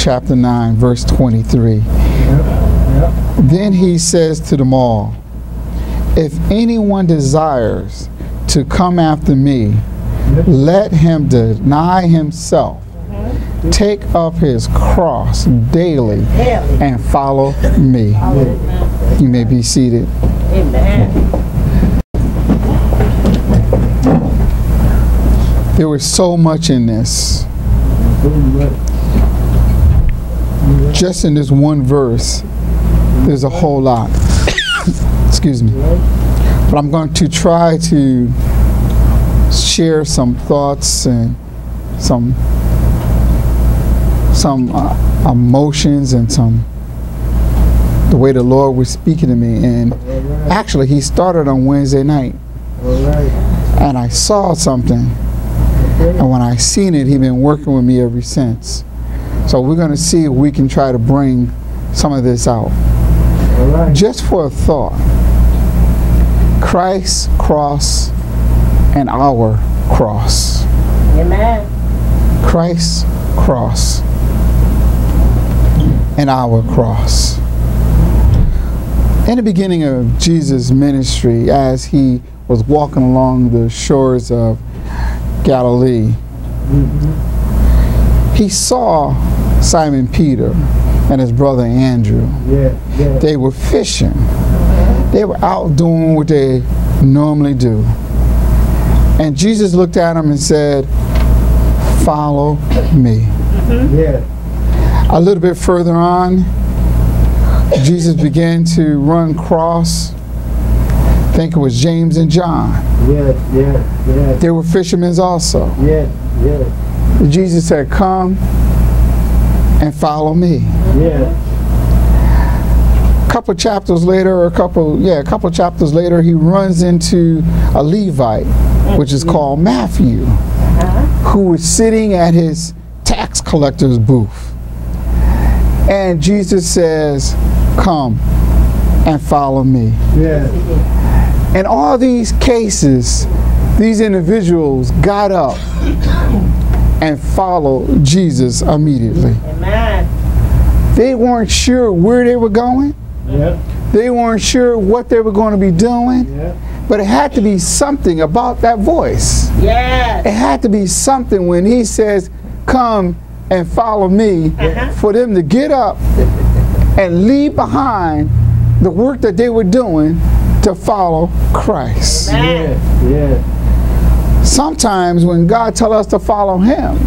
chapter 9, verse 23. Yep. Yep. Then he says to them all, If anyone desires to come after me, let him deny himself, take up his cross daily, and follow me. You may be seated. Amen. There was so much in this. Just in this one verse, there's a whole lot. Excuse me. But I'm going to try to share some thoughts and some some uh, emotions and some the way the Lord was speaking to me. And actually, He started on Wednesday night, and I saw something. And when I seen it, he been working with me ever since. So we're going to see if we can try to bring some of this out. Right. Just for a thought, Christ's cross and our cross. Amen. Christ's cross and our cross. In the beginning of Jesus' ministry, as he was walking along the shores of Galilee, mm-hmm. he saw Simon Peter and his brother Andrew. Yeah. Yeah. They were fishing. They were out doing what they normally do. And Jesus looked at them and said, Follow me. Mm-hmm. Yeah. A little bit further on, Jesus began to run cross. I think it was James and John. Yes. Yes. Yes. They were fishermen also. Yes. Yes. Jesus said, Come and follow me. Yes. A couple chapters later, or a couple, yeah, a couple chapters later, he runs into a Levite, which is called Matthew, uh-huh. who was sitting at his tax collector's booth. And Jesus says, Come and follow me. Yes. In all these cases, these individuals got up and followed Jesus immediately. Amen. They weren't sure where they were going. Yep. They weren't sure what they were going to be doing, Yep. but it had to be something about that voice. Yes. It had to be something when he says, Come and follow me, Uh-huh. for them to get up and leave behind the work that they were doing to follow Christ. Amen. Yes. Yes. Sometimes when God tells us to follow him,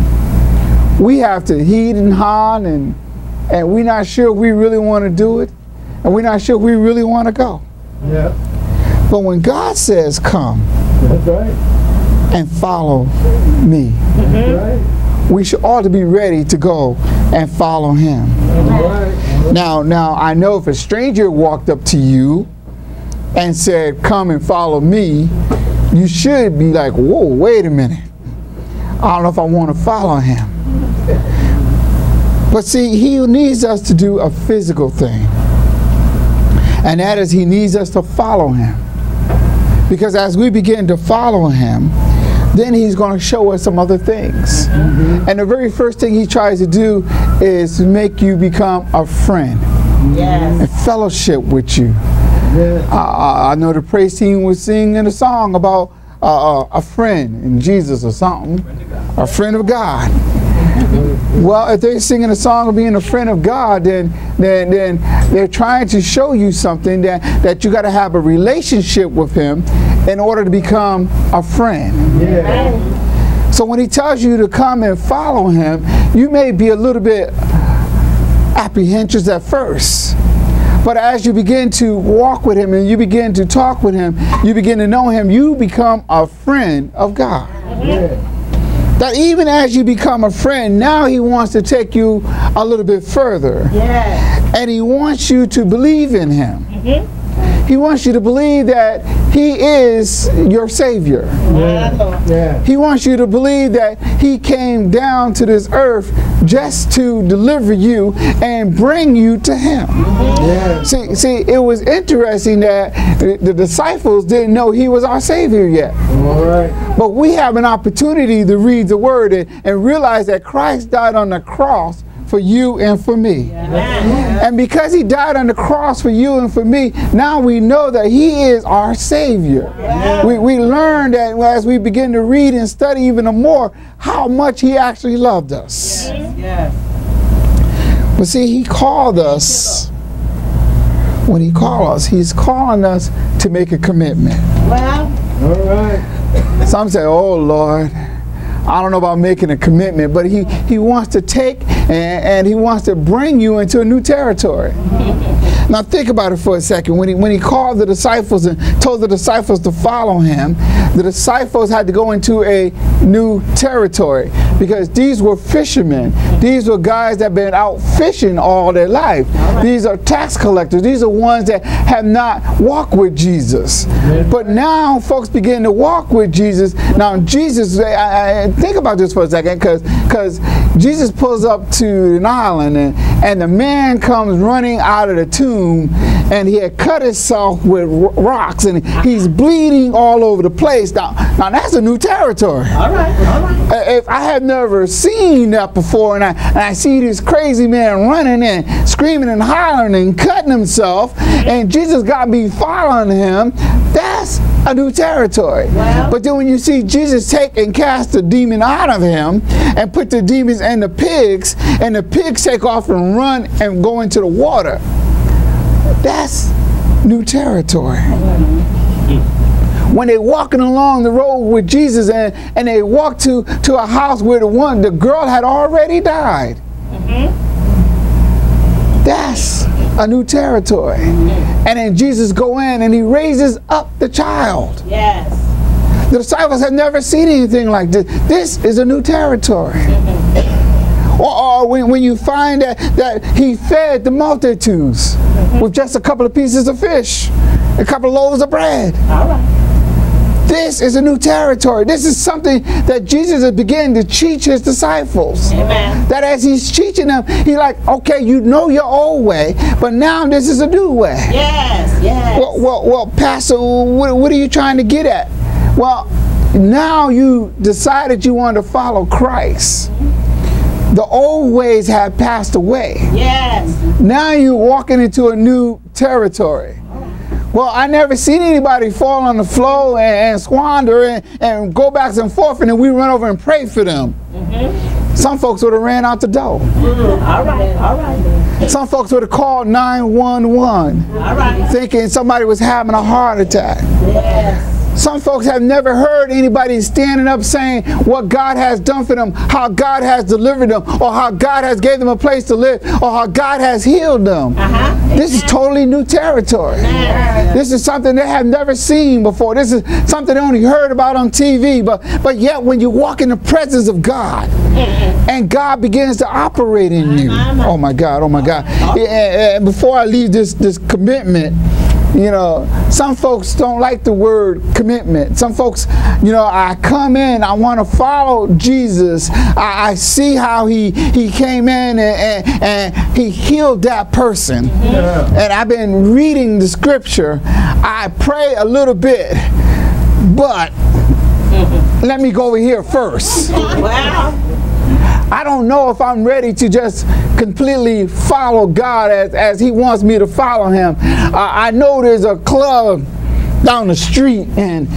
we have to heed and hon and and we're not sure we really want to do it, and we're not sure we really want to go. Yep. But when God says, Come That's right. and follow me, right. we should ought to be ready to go and follow him. Right. Now, now I know if a stranger walked up to you and said, Come and follow me, you should be like, Whoa, wait a minute. I don't know if I want to follow him. But see, he needs us to do a physical thing. And that is, he needs us to follow him. Because as we begin to follow him, then he's going to show us some other things. Mm-hmm. And the very first thing he tries to do is to make you become a friend Yes. and fellowship with you. Yes. I, I, know the praise team was singing a song about uh, uh, a friend in Jesus or something, a friend of God. Well, if they're singing a song of being a friend of God, then then then they're trying to show you something that that you got to have a relationship with Him in order to become a friend. Yes. So when He tells you to come and follow Him, you may be a little bit apprehensive at first. But as you begin to walk with him and you begin to talk with him, you begin to know him, you become a friend of God. Yes. That even as you become a friend, now he wants to take you a little bit further. Yes. And he wants you to believe in him. Mm-hmm. He wants you to believe that he is your Savior. Yes. Yes. He wants you to believe that he came down to this earth just to deliver you and bring you to him. Yes. See, see, it was interesting that the, the disciples didn't know he was our Savior yet. All right. But we have an opportunity to read the Word and, and realize that Christ died on the cross for you and for me. And because he died on the cross for you and for me, now we know that he is our Savior. We, we learn that as we begin to read and study even more how much he actually loved us. Yes. But see, he called us. When he called us, he's calling us to make a commitment. Well, All right. Some say, "Oh Lord, I don't know about making a commitment," but he he wants to take and, and he wants to bring you into a new territory. Now think about it for a second. When he when he called the disciples and told the disciples to follow him, the disciples had to go into a new territory because these were fishermen. These were guys that have been out fishing all their life. These are tax collectors. These are ones that have not walked with Jesus. But now folks begin to walk with Jesus. Now Jesus, I, I, think about this for a second, because because Jesus pulls up to an island and, and the man comes running out of the tomb and he had cut himself with rocks and he's bleeding all over the place. Now, now that's a new territory. all right, all right. If I had never seen that before, and I, and I see this crazy man running and screaming and hollering and cutting himself, and Jesus got me following him, that's a new territory. Wow. But then when you see Jesus take and cast the demon out of him and put the demons and the pigs, and the pigs take off and run and go into the water, that's new territory when they walking along the road with Jesus and, and they walk to, to a house where the one the girl had already died. That's a new territory. And then Jesus go in and he raises up the child. Yes. The disciples had never seen anything like this. This is a new territory. Or, when, when you find that, that he fed the multitudes with just a couple of pieces of fish, a couple of loaves of bread. All right. This is a new territory. This is something that Jesus is beginning to teach his disciples. Amen. That as he's teaching them, he's like, okay, you know your old way, but now this is a new way. Yes, yes. Well, well, well Pastor, what, what are you trying to get at? Well, now you decided you want to follow Christ. The old ways have passed away. yes. Now you're walking into a new territory. Well, I never seen anybody fall on the floor and, and squander and, and go back and forth, and then we run over and pray for them. Mm-hmm. Some folks would have ran out the door. Mm-hmm. All right, all right. Some folks would have called 911, All right. thinking somebody was having a heart attack. Yes. Some folks have never heard anybody standing up saying what God has done for them, how God has delivered them, or how God has gave them a place to live, or how God has healed them. Uh-huh. This is totally new territory. This is something they have never seen before. This is something they only heard about on TV. But but yet when you walk in the presence of God and God begins to operate in you. Oh my God, oh my God. And before I leave this this commitment, you know, some folks don't like the word commitment. Some folks, you know, I come in, I want to follow Jesus. I, I see how he he came in and, and, and he healed that person. Yeah. And I've been reading the scripture. I pray a little bit, but let me go over here first. Well, I don't know if I'm ready to just completely follow God as, as He wants me to follow Him. Uh, I know there's a club down the street and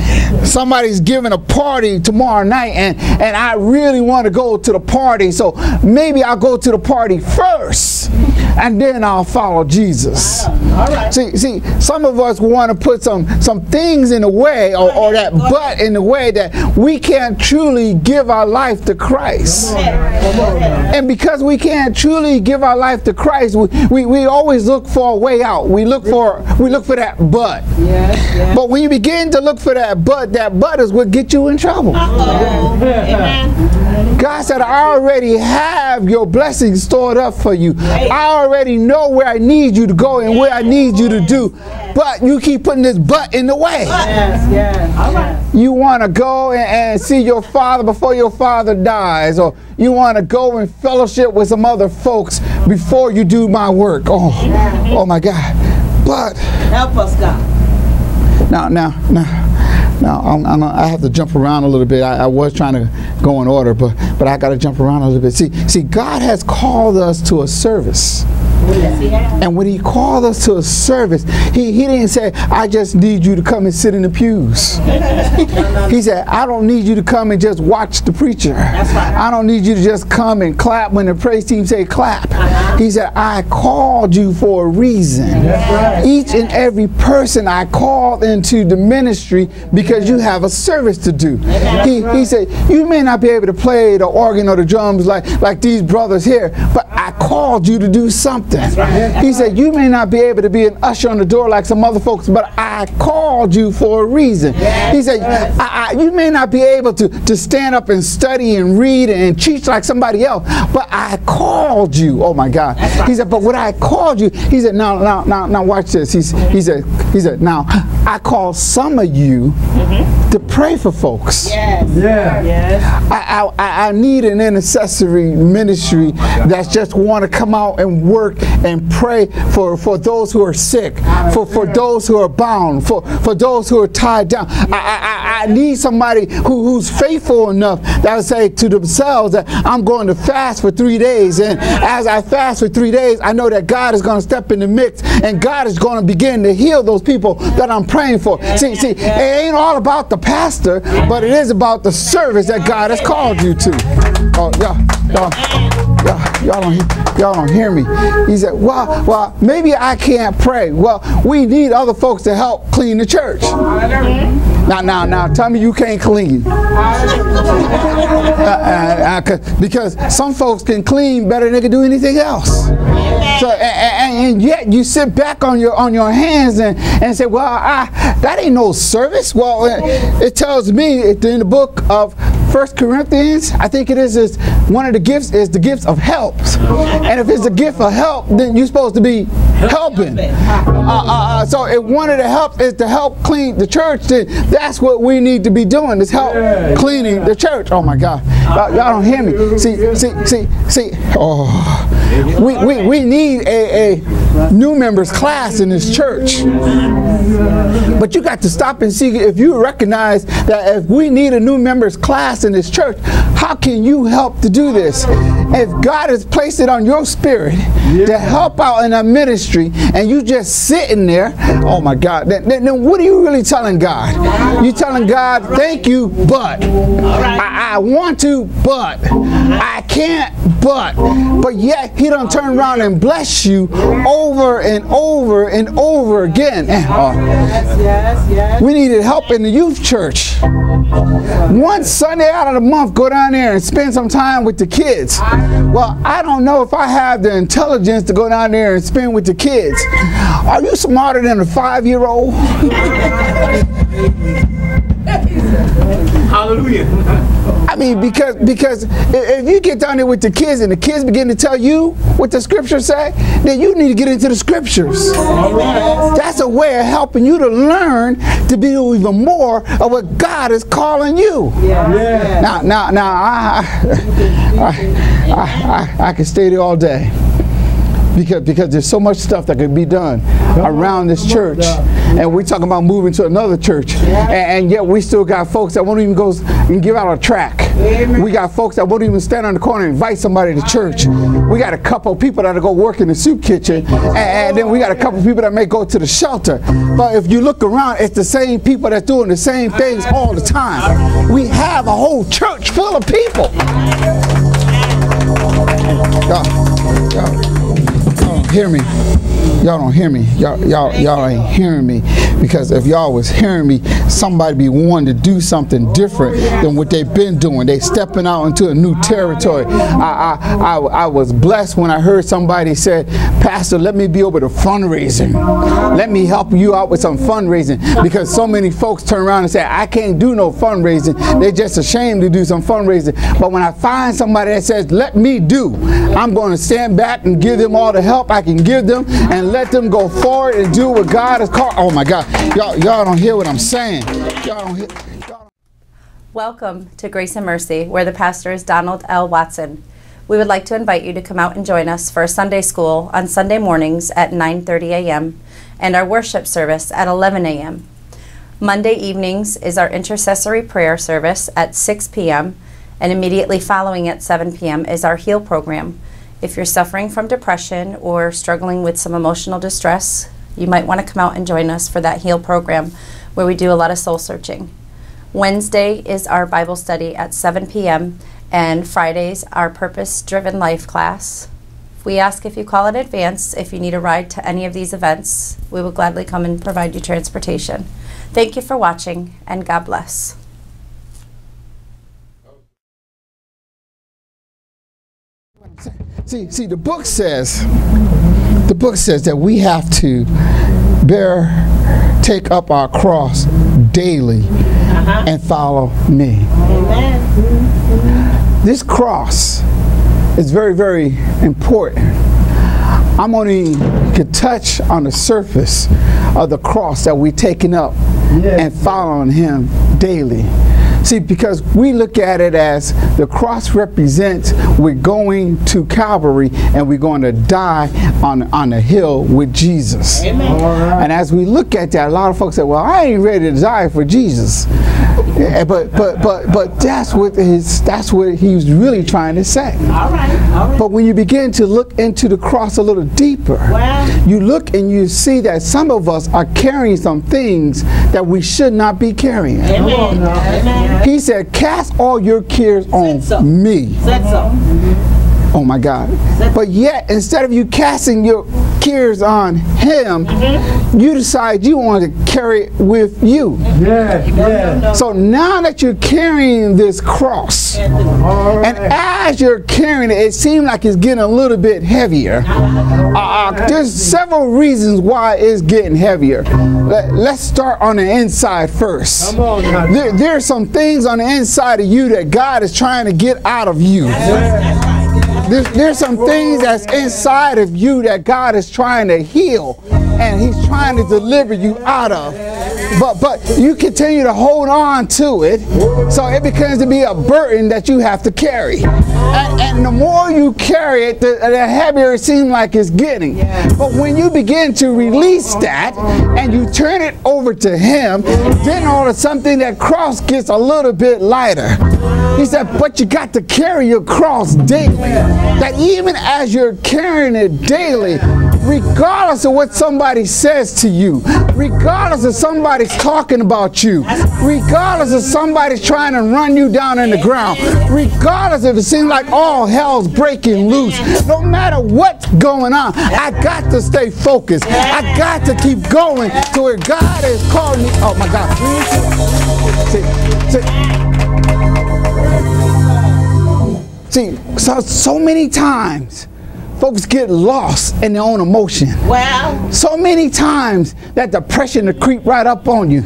somebody's giving a party tomorrow night and, and I really want to go to the party. So maybe I'll go to the party first and then I'll follow Jesus. all right. See, see, some of us want to put some some things in the way, or, or that but in the way that we can't truly give our life to Christ. And because we can't truly give our life to Christ, we, we, we always look for a way out. We look for we look for that but. Yes, yes. But when you begin to look for that but, that but is what get you in trouble. Uh-oh. Amen. God said, I already have your blessings stored up for you. I already know where I need you to go and where I need you to do. But you keep putting this but in the way. Yes, yes. You want to go and, and see your father before your father dies, or you want to go and fellowship with some other folks before you do my work. Oh, oh my God. But Help us, God. now, now, now, now I'm, I'm, I have to jump around a little bit. I, I was trying to go in order, but but I got to jump around a little bit. See, see, God has called us to a service. Yes. And when he called us to a service, he, he didn't say, I just need you to come and sit in the pews. he said, I don't need you to come and just watch the preacher. Right. I don't need you to just come and clap when the praise team say clap. Uh-huh. He said, I called you for a reason. Each and every person I called into the ministry because you have a service to do. He, he said, you may not be able to play the organ or the drums like, like these brothers here, but I called you to do something. He said, you may not be able to be an usher on the door like some other folks, but I called you for a reason. He said, I, I, you may not be able to, to stand up and study and read and teach like somebody else, but I called you. Oh my God. He said, but what I called you, he said, now, now, now, now watch this. He's, he said, he said, now I called some of you Mm-hmm to pray for folks. Yes. Yeah. Yes. I, I, I need an intercessory ministry that's just want to come out and work and pray for, for those who are sick, for, for those who are bound, for, for those who are tied down. I, I, I- I need somebody who, who's faithful enough that will say to themselves that I'm going to fast for three days. And as I fast for three days, I know that God is going to step in the mix and God is going to begin to heal those people that I'm praying for. See, see, it ain't all about the pastor, but it is about the service that God has called you to. Oh, y'all, y'all, y'all, don't, hear- y'all don't hear me. He said, well, well, maybe I can't pray. Well, we need other folks to help clean the church. Now, now, now, tell me you can't clean. Uh, uh, uh, 'cause- because some folks can clean better than they can do anything else. So and, and, and yet you sit back on your on your hands and, and say, well, I, that ain't no service. Well, it, it tells me in the book of First Corinthians, I think it is, is one of the gifts is the gifts of helps. And if it's a gift of help, then you're supposed to be helping. Uh, uh, uh, so if one of the help is to help clean the church, then that's what we need to be doing is help cleaning the church. Oh my God, y'all, y'all don't hear me. See, see, see, see. Oh, we, we, we need a, a new members class in this church. But you got to stop and see if you recognize that if we need a new members class in this church, how can you help to do this? If God has placed it on your spirit to help out in a ministry and you just sitting there, oh my God, then, then, then what are you really telling God? You telling God, thank you, but I, I want to, but I can't, but but yet He don't turn around and bless you over and over and over again. Eh, oh. Yes, yes, yes. We needed help in the youth church. One Sunday out of the month, go down there and spend some time with the kids. Well, I don't know if I have the intelligence to go down there and spend with the kids. Are you smarter than a five year old? Hallelujah. I mean, because because if you get down there with the kids and the kids begin to tell you what the scriptures say, then you need to get into the scriptures. That's a way of helping you to learn to be even more of what God is calling you. Yeah. Now, now, now, I, I, I, I, I can stay there all day because because there's so much stuff that could be done around this church, and we're talking about moving to another church, and, and yet we still got folks that won't even go and give out a track. We got folks that won't even stand on the corner and invite somebody to church. We got a couple people that'll go work in the soup kitchen, and, and then we got a couple people that may go to the shelter. But if you look around, it's the same people that's doing the same things all the time. We have a whole church full of people. Hear me. Y'all don't hear me. Y'all, y'all, y'all ain't hearing me. Because if y'all was hearing me, somebody be wanting to do something different than what they've been doing. They stepping out into a new territory. I, I, I, I was blessed when I heard somebody say, Pastor, let me be over to fundraising. Let me help you out with some fundraising. Because so many folks turn around and say, I can't do no fundraising. They're just ashamed to do some fundraising. But when I find somebody that says, let me do, I'm going to stand back and give them all the help I can give them and let them go forward and do what God has called. Oh my God. Y'all, y'all don't hear what I'm saying. Y'all don't hear. Welcome to Grace and Mercy, where the pastor is Donald L. Watson. We would like to invite you to come out and join us for a Sunday school on Sunday mornings at 9:30 a.m. and our worship service at 11 a.m. Monday evenings is our intercessory prayer service at 6 p.m., and immediately following at 7 p.m. is our HEAL program. If you're suffering from depression or struggling with some emotional distress, you might want to come out and join us for that HEAL program where we do a lot of soul searching. Wednesday is our Bible study at 7 p.m., and Fridays, our Purpose Driven Life class. We ask if you call in advance if you need a ride to any of these events. We will gladly come and provide you transportation. Thank you for watching, and God bless. See, see, the book says, the book says that we have to bear, take up our cross daily uh-huh. and follow me. Amen. This cross is very, very important. I'm only could touch on the surface of the cross that we're taking up and following Him daily. See, because we look at it as the cross represents we're going to Calvary and we're going to die on, on the hill with Jesus. Amen. And as we look at that, a lot of folks say, "Well, I ain't ready to die for Jesus." Yeah, but but but but that's what his that's what he was really trying to say. All right. All right. But when you begin to look into the cross a little deeper, Well. you look and you see that some of us are carrying some things that we should not be carrying. Amen. Amen. He said, "Cast all your cares on so. me." Said so. Oh my God. But yet, instead of you casting your cares on him, you decide you want to carry it with you. Yes, yes. So now that you're carrying this cross, All and as you're carrying it, it seems like it's getting a little bit heavier. Uh, uh, there's several reasons why it's getting heavier. Let, let's start on the inside first. Come on now. There, there are some things on the inside of you that God is trying to get out of you. There's, there's some things that's inside of you that God is trying to heal and He's trying to deliver you out of. But but you continue to hold on to it, so it becomes to be a burden that you have to carry. And, and the more you carry it, the, the heavier it seems like it's getting. But when you begin to release that and you turn it over to Him, then all of something that cross gets a little bit lighter. He said, but you got to carry your cross daily. That even as you're carrying it daily, regardless of what somebody says to you, regardless of somebody's talking about you, regardless of somebody's trying to run you down in the ground, regardless if it seems like all hell's breaking loose, no matter what's going on, I got to stay focused. I got to keep going to where God is calling me. Oh my God. See, see, See, so, so many times folks get lost in their own emotion. Well. So many times that depression will creep right up on you.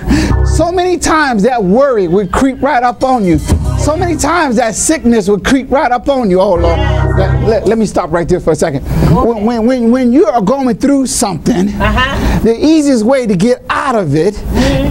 So many times that worry would creep right up on you. So many times that sickness would creep right up on you. Oh Lord, let, let- let me stop right there for a second. When, when, when, when you are going through something, Uh-huh. the easiest way to get out of it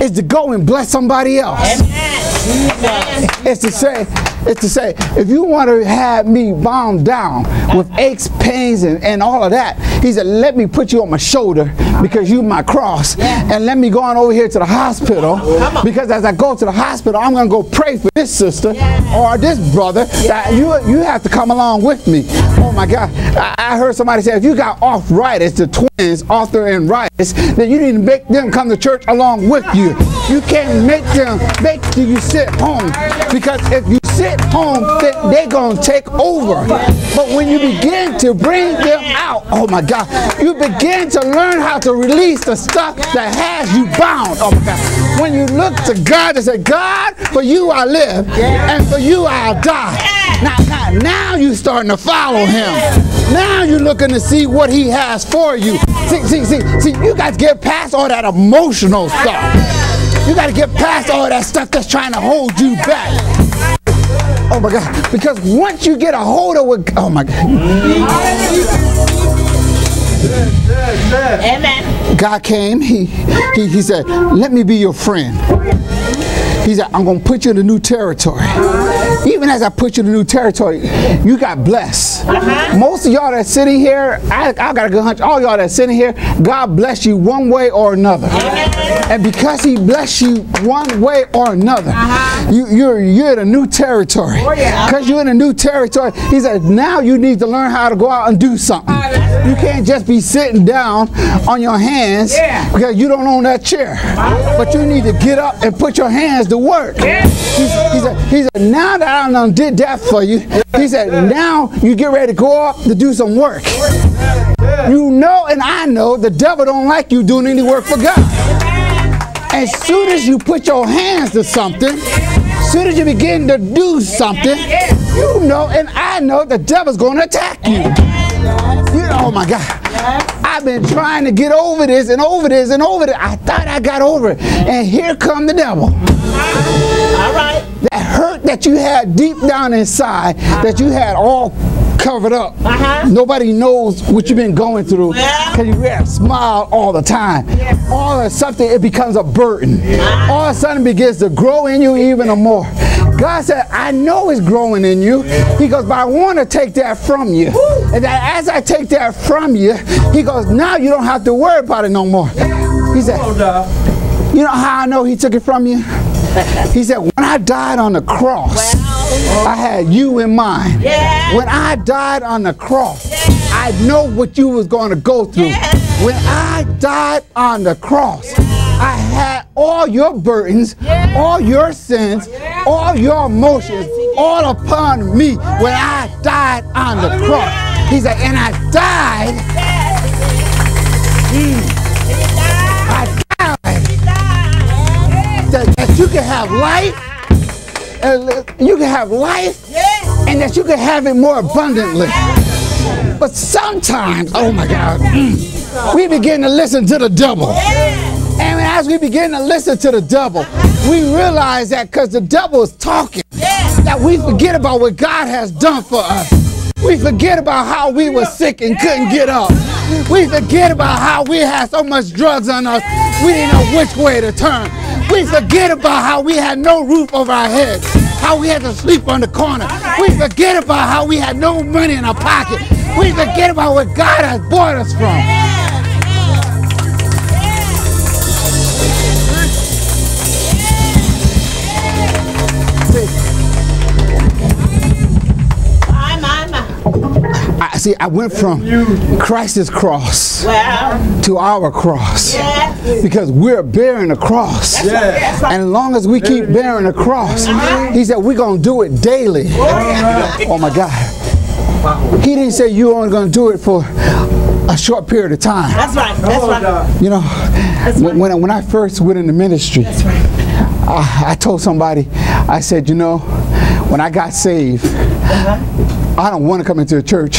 is to go and bless somebody else. Amen. It's to say, it's to say, if you want to have me bound down with aches, pains, and, and all of that, he said, let me put you on my shoulder because you my cross. And let me go on over here to the hospital because as I go to the hospital, I'm going to go pray for this sister or this brother. That you, you have to come along with me. Oh my God. I, I heard somebody say, if you got arthritis, the twins, Arthur and Ritis, then you need to make them come to church along with you. You can't make them, make you sit home because if you sit home, they, they're going to take over. But when you begin to bring them out, oh my God, you begin to learn how to release the stuff that has you bound. Oh my God. When you look to God and say, God, for you I live and for you I'll die. Now, now, now you're starting to follow him. Now you're looking to see what he has for you. See, see, see, see, you to get past all that emotional stuff. You got to get past all that stuff that's trying to hold you back. Oh my God. Because once you get a hold of what, oh my God. Amen. God came, he, he, he said, let me be your friend. He said, I'm going to put you in a new territory. Even as I put you in a new territory, you got blessed. Uh-huh. Most of y'all that's sitting here, I, I got a good hunch, all y'all that's sitting here, God bless you one way or another. And because he bless you one way or another, uh-huh. you, you're, you're in a new territory. Oh, because you're in a new territory, he said, now you need to learn how to go out and do something. You can't just be sitting down on your hands because you don't own that chair. But you need to get up and put your hands to work. He, he said, he said, now that I done did that for you, he said, now you get ready to go up to do some work. You know and I know the devil don't like you doing any work for God. As soon as you put your hands to something, as soon as you begin to do something, you know and I know the devil's going to attack you. You know, oh my God. I've been trying to get over this and over this and over this. I thought I got over it. And here come the devil. All right. That hurt that you had deep down inside, that you had all covered up. Uh-huh. Nobody knows what you've been going through because you have smiled all the time. All of a sudden, it becomes a burden. All of a sudden, it begins to grow in you even more. God said, I know it's growing in you. He goes, but I want to take that from you. And that as I take that from you, he goes, now you don't have to worry about it no more. He said, you know how I know he took it from you? He said, when I died on the cross, I had you in mind. Yeah. When I died on the cross, I know what you was going to go through. Yeah. When I died on the cross, I had all your burdens, all your sins, all your emotions, all upon me when I died on the cross. He said, and I died, I mm. Can have life, and you can have life, and that you can have it more abundantly. But sometimes, oh my God, mm, we begin to listen to the devil. And as we begin to listen to the devil, we realize that because the devil is talking, that we forget about what God has done for us. We forget about how we were sick and couldn't get up. We forget about how we had so much drugs on us, we didn't know which way to turn. We forget about how we had no roof over our heads, how we had to sleep on the corner. We forget about how we had no money in our pocket. We forget about where God has brought us from. See. I went from Christ's cross Well, to our cross yes. because we're bearing a cross. That's. And as long as we keep bearing the cross, uh-huh. he said we're going to do it daily. Oh, oh my God. He didn't say you're only going to do it for a short period of time. That's right. That's right. You know, when, when, I, when I first went into ministry, That's right. I, I told somebody, I said, you know, when I got saved, uh-huh. I don't want to come into a church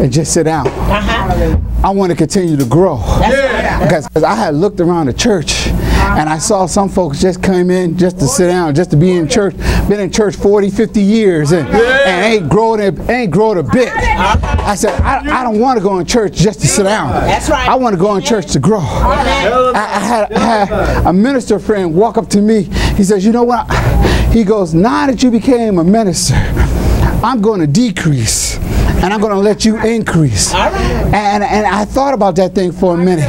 and just sit down. Uh-huh. I want to continue to grow. Yeah. Because 'cause I had looked around the church and I saw some folks just come in just to sit down, just to be in church. Been in church 40, 50 years and, and ain't growing a, ain't growing a bit. I said, I, I don't want to go in church just to sit down. That's right. I want to go in church to grow. I, I had, I had a minister friend walk up to me. He says, you know what? He goes, now that you became a minister, I'm going to decrease and I'm going to let you increase. Right. And, and I thought about that thing for a minute.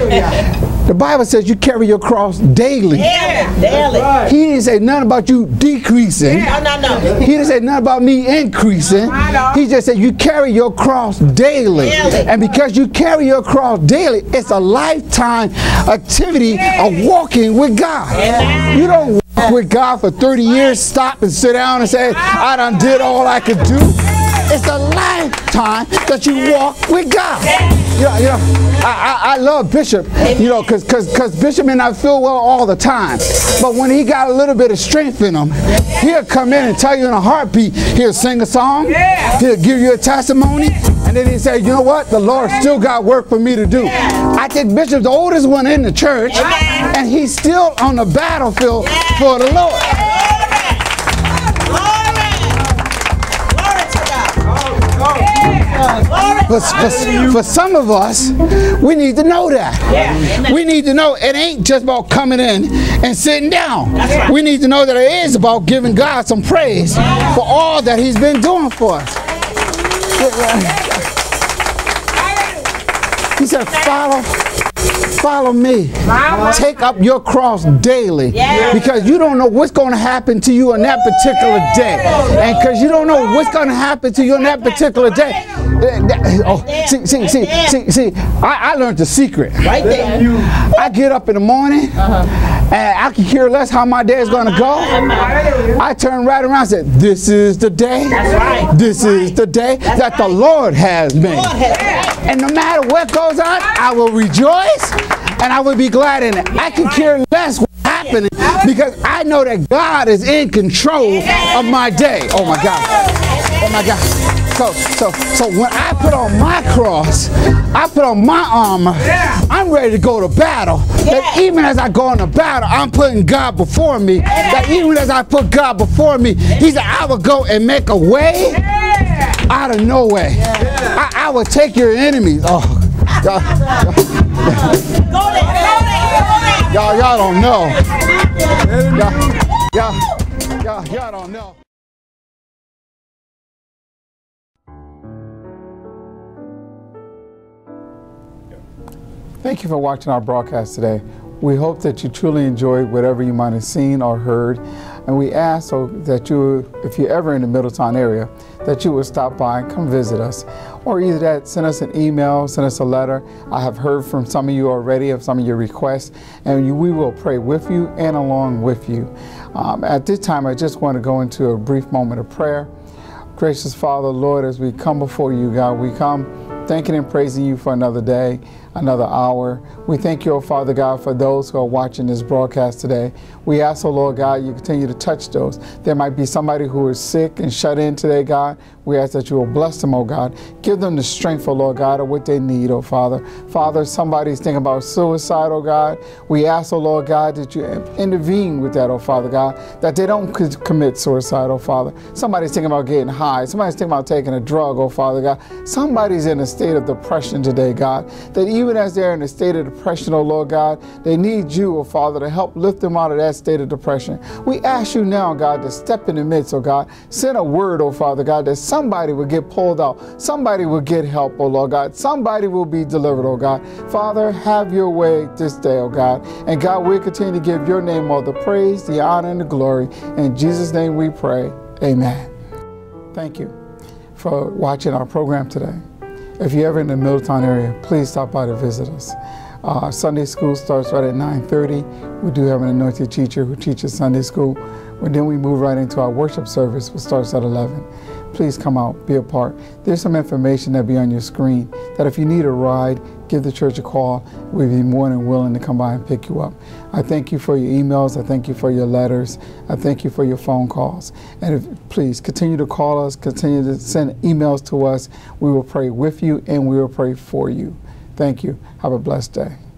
The Bible says you carry your cross daily. Daily. Daily. He didn't say nothing about you decreasing. No, no, no. He didn't say nothing about me increasing. He just said you carry your cross daily. Daily. And because you carry your cross daily, it's a lifetime activity of walking with God. Amen. You don't with God for 30 years, stop and sit down and say, I done did all I could do. It's a lifetime that you walk with God. You know, you know I, I, I love Bishop, you know, because cause, cause Bishop may not feel well all the time. But when he got a little bit of strength in him, he'll come in and tell you in a heartbeat. He'll sing a song, he'll give you a testimony, and then he said, you know what? The Lord still got work for me to do. I think Bishop's the oldest one in the church, and he's still on the battlefield for the Lord. Glory. Glory to God. Glory. For, for, for some of us, we need to know that. Yeah. We need to know it ain't just about coming in and sitting down. Right. We need to know that it is about giving God some praise for all that He's been doing for us. He said, follow, Follow me. Take up your cross daily. Yes. Because you don't know what's going to happen to you on that particular day. And because you don't know what's going to happen to you on that particular day. Oh, see, see, see, see, see, I, I learned the secret. Right there. I get up in the morning uh-huh. and I can care less how my day is going to go. Uh-huh. I turn right around and say, This is the day. Right. This is the day that the Lord has made. Lord has And no matter what goes on, I will rejoice and I would be glad in it. I can care less what's happening because I know that God is in control of my day. Oh my God. Oh my God. So, so, so when I put on my cross, I put on my armor, I'm ready to go to battle. That even as I go into battle, I'm putting God before me. That even as I put God before me, He said, I will go and make a way out of no way. I, I will take your enemies. Oh, y'all, Y'all, y'all don't know. Y'all, y'all, y'all, y'all don't know. Thank you for watching our broadcast today. We hope that you truly enjoyed whatever you might have seen or heard. And we ask so that you, if you're ever in the Middletown area, that you would stop by and come visit us. Or either that, send us an email, send us a letter. I have heard from some of you already of some of your requests, and you, we will pray with you and along with you. Um, at this time, I just want to go into a brief moment of prayer. Gracious Father, Lord, as we come before you, God, we come thanking and praising you for another day, another hour. We thank you, oh Father God, for those who are watching this broadcast today. We ask, oh Lord God, you continue to touch those. There might be somebody who is sick and shut in today, God. We ask that you will bless them, oh God. Give them the strength, oh Lord God, of what they need, oh Father. Father, somebody's thinking about suicide, oh God. We ask, oh Lord God, that you intervene with that, oh Father God, that they don't commit suicide, oh Father. Somebody's thinking about getting high. Somebody's thinking about taking a drug, oh Father God. Somebody's in a state of depression today, God. That even as they're in a state of depression, oh Lord God, they need you, oh Father, to help lift them out of that state of depression. We ask you now, God, to step in the midst, oh God. Send a word, oh Father God, that somebody will get pulled out. Somebody will get help, oh Lord God. Somebody will be delivered, oh God. Father, have your way this day, oh God. And God, we continue to give your name all the praise, the honor, and the glory. In Jesus' name we pray. Amen. Thank you for watching our program today. If you're ever in the Middletown area, please stop by to visit us. Uh, Sunday school starts right at 9.30. We do have an anointed teacher who teaches Sunday school. And then we move right into our worship service, which starts at 11. Please come out, be a part. There's some information that'll be on your screen that if you need a ride, give the church a call. We'd be more than willing to come by and pick you up. I thank you for your emails. I thank you for your letters. I thank you for your phone calls. And if, please continue to call us, continue to send emails to us. We will pray with you and we will pray for you. Thank you. Have a blessed day.